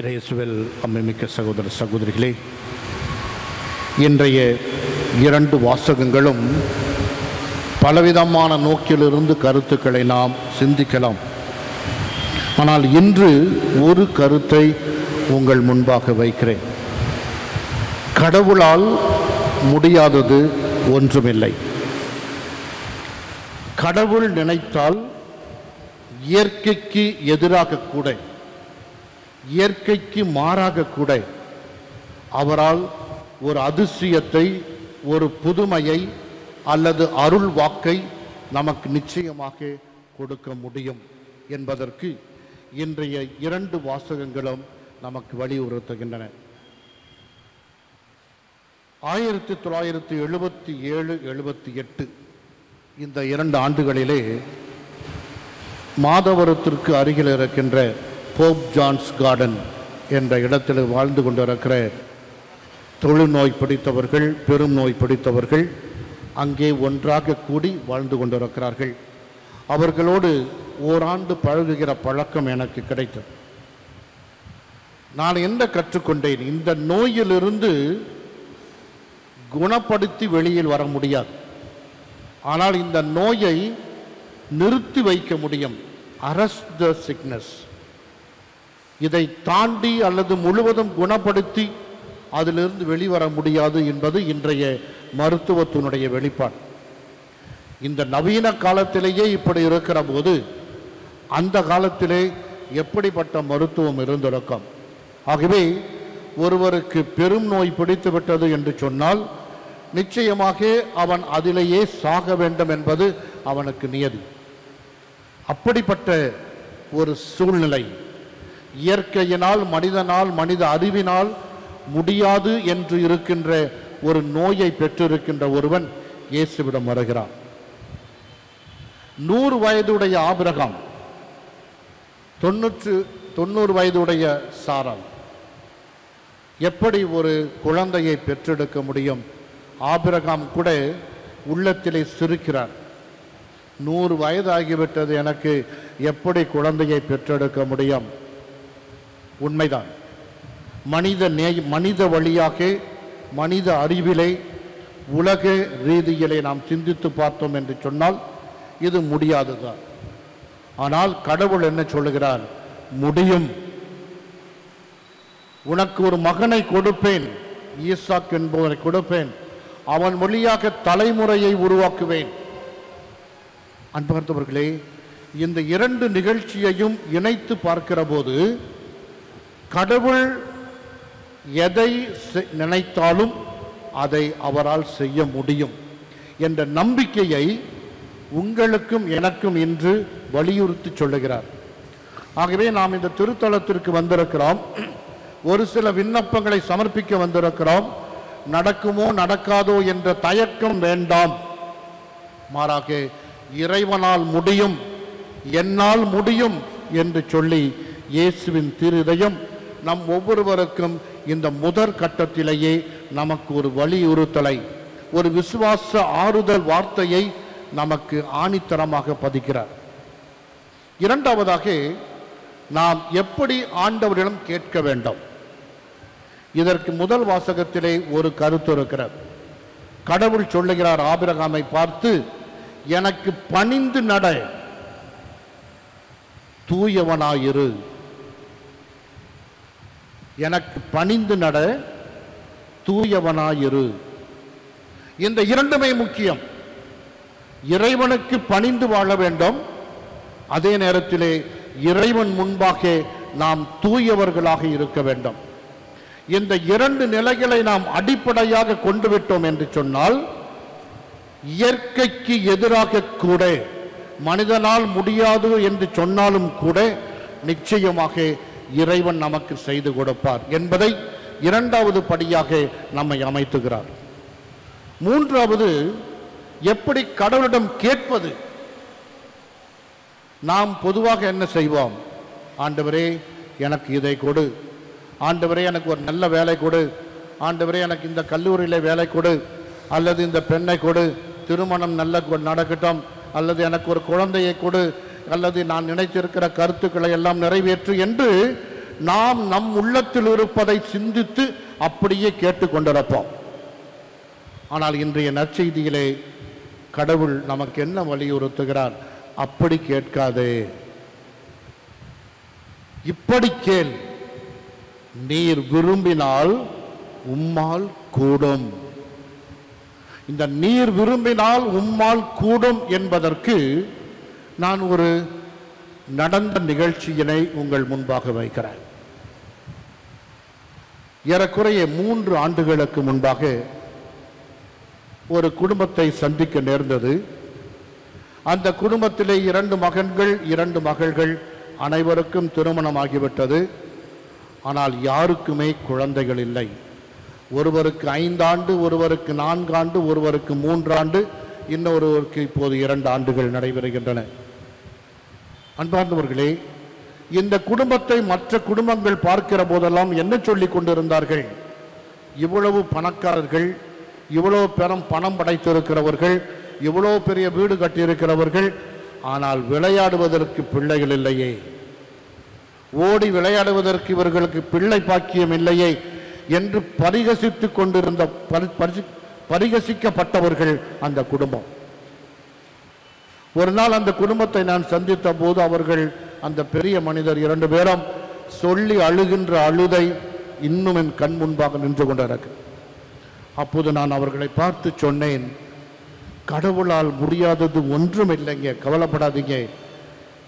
இறையசுவில் அம்மைமிக்க சகோதர சகோதரிகளே இன்றைய இரண்டு வாசகங்களும் பலவிதமான நோக்கிலிருந்து கருத்துக்களை நாம் சிந்திக்கலாம். ஆனால் இன்று ஒரு கருத்தை உங்கள் முன்பாக வைக்கிறேன். கடவுளால் முடியாதது ஒன்றுமில்லை. கடவுள் நினைத்தால் இயற்கைக்கு எதிராக கூட இயற்கைக்கு மாறாக கூட அவரால் ஒரு அதிசயத்தை ஒரு புதுமையை அல்லது அருள் வாக்கை நமக்கு நிச்சயமாக கொடுக்க முடியும் என்பதற்கு இன்றைய இரண்டு வாசகங்களும் நமக்கு வலியுறுத்துகின்றன. ஆயிரத்தி தொள்ளாயிரத்தி எழுபத்தி ஏழு எழுபத்தி எட்டு இந்த இரண்டு ஆண்டுகளிலே மாதவரத்திற்கு அருகில் இருக்கின்ற போப் ஜான்ஸ் கார்டன் என்ற இடத்தில் வாழ்ந்து கொண்டிருக்கிற தொழுநோய் பிடித்தவர்கள் பெரும் நோய் பிடித்தவர்கள் அங்கே ஒன்றாக கூடி வாழ்ந்து கொண்டிருக்கிறார்கள். அவர்களோடு ஓராண்டு பழகுகிற பழக்கம் எனக்கு கிடைத்தது. நான் என்ன கற்றுக்கொண்டேன்? இந்த நோயிலிருந்து குணப்படுத்தி வெளியில் வர முடியாது. ஆனால் இந்த நோயை நிறுத்தி வைக்க முடியும். அரஸ்ட் த சிக்னஸ் இதை தாண்டி அல்லது முழுவதும் குணப்படுத்தி அதிலிருந்து வெளிவர முடியாது என்பது இன்றைய மருத்துவத்தினுடைய வெளிப்பாடு. இந்த நவீன காலத்திலேயே இப்படி இருக்கிற போது அந்த காலத்திலே எப்படிப்பட்ட மருத்துவம் இருந்திருக்கும்? ஆகவே ஒருவருக்கு பெரும் நோய் பிடித்து விட்டது என்று சொன்னால் நிச்சயமாக அவன் அதிலேயே சாக வேண்டும் என்பது அவனுக்கு நியதி. அப்படிப்பட்ட ஒரு சூழ்நிலை இயற்கையினால் மனிதனால் மனித அறிவினால் முடியாது என்று இருக்கின்ற ஒரு நோயை பெற்றிருக்கின்ற ஒருவன் இயேசுவிடம் வருகிறான். நூறு வயதுடைய ஆபிரகாம் தொண்ணூற்று தொண்ணூறு வயதுடைய சாரால் எப்படி ஒரு குழந்தையை பெற்றெடுக்க முடியும்? ஆபிரகாம் கூட உள்ளத்திலே சிரிக்கிறார். நூறு வயதாகிவிட்டது எனக்கு எப்படி குழந்தையை பெற்றெடுக்க முடியும்? உண்மைதான். மனித நே மனித வழியாக மனித அறிவிலே உலக ரீதியிலே நாம் சிந்தித்து பார்த்தோம் என்று சொன்னால் இது முடியாதுதான் ஆனால் கடவுள் என்ன சொல்லுகிறார்? முடியும். உனக்கு ஒரு மகனை கொடுப்பேன். ஈசாக் என்பவனை கொடுப்பேன். அவன் வழியாக தலைமுறையை உருவாக்குவேன். அன்பர்ந்தவர்களே இந்த இரண்டு நிகழ்ச்சியையும் இணைத்து பார்க்கிற போது கடவுள் எதை செ- நினைத்தாலும் அதை அவரால் செய்ய முடியும் என்ற நம்பிக்கையை உங்களுக்கும் எனக்கும் இன்று வலியுறுத்தி சொல்லுகிறார். ஆகவே நாம் இந்த திருத்தலத்திற்கு வந்திருக்கிறோம். ஒரு சில விண்ணப்பங்களை சமர்ப்பிக்க வந்திருக்கிறோம். நடக்குமோ நடக்காதோ என்ற தயக்கம் வேண்டாம். மாறாக இறைவனால் முடியும் என்னால் முடியும் என்று சொல்லி இயேசுவின் திருதயம் நம் ஒவ்வொருவருக்கும் இந்த முதற் கட்டத்திலேயே நமக்கு ஒரு வலியுறுத்தலை ஒரு விசுவாச ஆறுதல் வார்த்தையை நமக்கு ஆணித்தரமாக பதிக்கிறார். இரண்டாவதாக நாம் எப்படி ஆண்டவரிடம் கேட்க வேண்டும்? இதற்கு முதல் வாசகத்திலே ஒரு கருத்து இருக்கிறது. கடவுள் சொல்லுகிறார் ஆபிரகாமை பார்த்து எனக்கு பணிந்து நட தூயவனாயிரு. எனக்கு பணிந்து நட தூயவனாயிரு. இந்த இரண்டுமே முக்கியம். இறைவனுக்கு பணிந்து வாழ வேண்டும். அதே நேரத்திலே இறைவன் முன்பாக நாம் தூயவர்களாக இருக்க வேண்டும். இந்த இரண்டு நிலைகளை நாம் அடிப்படையாக கொண்டு விட்டோம் என்று சொன்னால் இயற்கைக்கு எதிராக கூட மனிதனால் முடியாது என்று சொன்னாலும் கூட நிச்சயமாக இறைவன் நமக்கு செய்து கொடுப்பார் என்பதை இரண்டாவது படியாக நம்மை அமைத்துகிறார். மூன்றாவது எப்படி கடவுளிடம் கேட்பது? நாம் பொதுவாக என்ன செய்வோம்? ஆண்டவரே எனக்கு இதை கொடு. ஆண்டவரே எனக்கு ஒரு நல்ல வேலை கொடு. ஆண்டவரே எனக்கு இந்த கல்லூரியில் வேலை கொடு. அல்லது இந்த பெண்ணை கொடு. திருமணம் நல்ல நடக்கட்டும். அல்லது எனக்கு ஒரு குழந்தையை கொடு. அல்லது நான் நினைத்திருக்கிற கருத்துக்களை எல்லாம் நிறைவேற்று என்று நாம் நம் உள்ளத்தில் இருப்பதை சிந்தித்து அப்படியே கேட்டுக்கொண்டிருப்போம் ஆனால் இன்றைய நற்செய்தியிலே கடவுள் நமக்கு என்ன வலியுறுத்துகிறார்? அப்படி கேட்காதே. இப்படி கேள். நீர் விரும்பினால் உம்மால் கூடும். இந்த நீர் விரும்பினால் உம்மால் கூடும் என்பதற்கு நான் ஒரு நடந்த நிகழ்ச்சியினை உங்கள் முன்பாக வைக்கிறேன். ஏறக்குறைய மூன்று ஆண்டுகளுக்கு முன்பாக ஒரு குடும்பத்தை சந்திக்க நேர்ந்தது. அந்த குடும்பத்திலே இரண்டு மகன்கள் இரண்டு மகள்கள் அனைவருக்கும் திருமணமாகிவிட்டது. ஆனால் யாருக்குமே குழந்தைகள் இல்லை. ஒருவருக்கு ஐந்தாண்டு ஒருவருக்கு நான்காண்டு ஒருவருக்கு மூன்றாண்டு இன்னொருவருக்கு இப்போது இரண்டு ஆண்டுகள் நடைபெறுகின்றன. அன்பார்ந்தவர்களே இந்த குடும்பத்தை மற்ற குடும்பங்கள் பார்க்கிற போதெல்லாம் என்ன சொல்லி கொண்டிருந்தார்கள்? இவ்வளவு பணக்காரர்கள் இவ்வளவு பெரும் பணம் படைத்திருக்கிறவர்கள் இவ்வளவு பெரிய வீடு கட்டியிருக்கிறவர்கள் ஆனால் விளையாடுவதற்கு பிள்ளைகள் இல்லையே. ஓடி விளையாடுவதற்கு இவர்களுக்கு பிள்ளை பாக்கியம் இல்லையே என்று பரிகசித்துக் கொண்டிருந்த பரி- பரிகசிக்கப்பட்டவர்கள் அந்த குடும்பம். ஒரு நாள் அந்த குடும்பத்தை நான் சந்தித்த போது அவர்கள் அந்த பெரிய மனிதர் இரண்டு பேரும் சொல்லி அழுகின்ற அழுதை இன்னும் என் கண் முன்பாக நின்று கொண்டிருக்கு அப்போது நான் அவர்களை பார்த்து சொன்னேன் கடவுளால் முடியாதது ஒன்றும் இல்லைங்க கவலைப்படாதீங்க.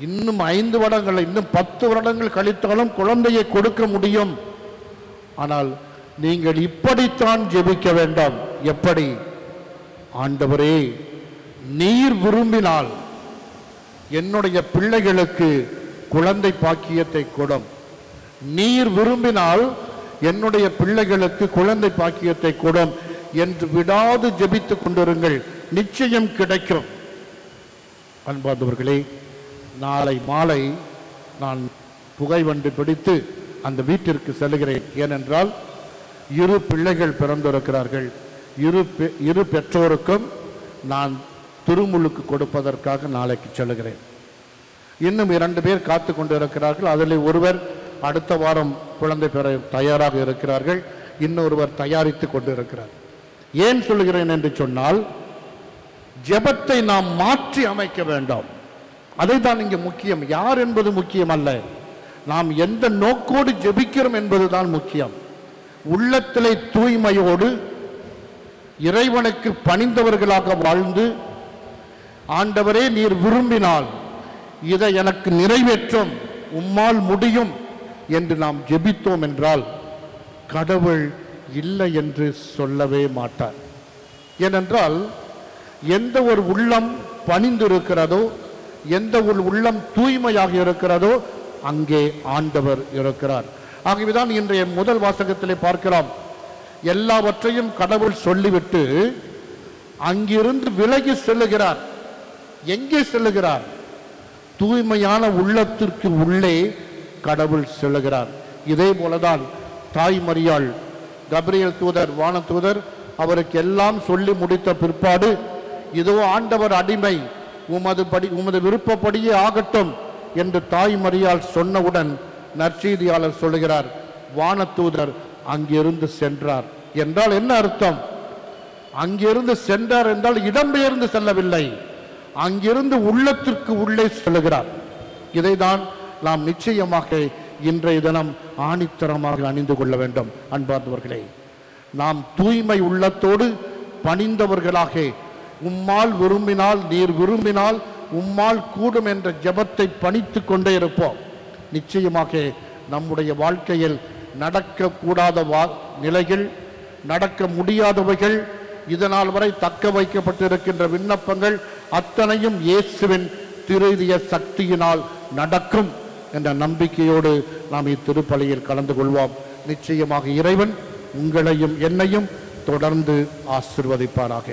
இன்னும் ஐந்து வருடங்கள் இன்னும் பத்து வருடங்கள் கழித்தாலும் குழந்தையை கொடுக்க முடியும். ஆனால் நீங்கள் இப்படித்தான் ஜெபிக்க வேண்டாம். எப்படி? ஆண்டவரே நீர் விரும்பினால் என்னுடைய பிள்ளைகளுக்கு குழந்தை பாக்கியத்தை கொடும். நீர் விரும்பினால் என்னுடைய பிள்ளைகளுக்கு குழந்தை பாக்கியத்தை கொடும் என்று விடாது ஜெபித்துக் கொண்டிருங்கள். நிச்சயம் கிடைக்கும். அன்பார்ந்தவர்களே நாளை மாலை நான் புகைவண்டி பிடித்து அந்த வீட்டிற்கு செல்கிறேன். ஏனென்றால் இரு பிள்ளைகள் பிறந்திருக்கிறார்கள். இரு பெ- இரு பெற்றோருக்கும் நான் திருமுழுக்கு கொடுப்பதற்காக நாளைக்கு செல்கிறேன் இன்னும் இரண்டு பேர் காத்து கொண்டிருக்கிறார்கள். அதில் ஒருவர் அடுத்த வாரம் குழந்தை பெற தயாராக இருக்கிறார்கள். இன்னொருவர் தயாரித்து கொண்டிருக்கிறார். ஏன் சொல்கிறேன் என்று சொன்னால் ஜெபத்தை நாம் மாற்றி அமைக்க வேண்டாம். தான் இங்கே முக்கியம். யார் என்பது முக்கியம் அல்ல. நாம் எந்த நோக்கோடு ஜெபிக்கிறோம் என்பதுதான் முக்கியம். உள்ளத்திலே தூய்மையோடு இறைவனுக்கு பணிந்தவர்களாக வாழ்ந்து ஆண்டவரே நீர் விரும்பினால் இதை எனக்கு நிறைவேற்றும் உம்மால் முடியும் என்று நாம் ஜெபித்தோம் என்றால் கடவுள் இல்லை என்று சொல்லவே மாட்டார். ஏனென்றால் எந்த ஒரு உள்ளம் பணிந்திருக்கிறதோ எந்த ஒரு உள்ளம் தூய்மையாக இருக்கிறதோ அங்கே ஆண்டவர் இருக்கிறார். ஆகவேதான் இன்றைய முதல் வாசகத்திலே பார்க்கலாம். எல்லாவற்றையும் கடவுள் சொல்லிவிட்டு அங்கிருந்து விலகி செல்லுகிறார். எங்கே செல்லுகிறார்? தூய்மையான உள்ளத்திற்கு உள்ளே கடவுள் செல்லுகிறார். இதே போலதான் தாய் மரியாள் தூதர் வான தூதர் அவருக்கு எல்லாம் சொல்லி முடித்த பிற்பாடு இதோ ஆண்டவர் அடிமை உமது படி உமது விருப்பப்படியே ஆகட்டும் என்று தாய் மரியாள் சொன்னவுடன் நற்செய்தியாளர் சொல்லுகிறார். வானத்தூதர் அங்கிருந்து சென்றார். என்றால் என்ன அர்த்தம்? அங்கிருந்து சென்றார் என்றால் இடம்பெயர்ந்து செல்லவில்லை. அங்கிருந்து உள்ளத்திற்கு உள்ளே செல்லுகிறார். இதைதான் நாம் நிச்சயமாக இன்றைய தினம் ஆணித்தரமாக அணிந்து கொள்ள வேண்டும் அன்பார்ந்தவர்களே. நாம் தூய்மை உள்ளத்தோடு பணிந்தவர்களாக உம்மால் விரும்பினால் நீர் விரும்பினால் உம்மால் கூடும் என்ற ஜெபத்தை பணித்து கொண்டே இருப்போம். நிச்சயமாக நம்முடைய வாழ்க்கையில் நடக்கக்கூடாத வா நிலைகள் நடக்க முடியாதவைகள் இதனால் வரை தக்க வைக்கப்பட்டிருக்கின்ற விண்ணப்பங்கள் அத்தனையும் இயேசுவின் திருதிய சக்தியினால் நடக்கும் என்ற நம்பிக்கையோடு நாம் இத்திருப்பலியில் கலந்து கொள்வோம். நிச்சயமாக இறைவன் உங்களையும் என்னையும் தொடர்ந்து ஆசிர்வதிப்பாராக.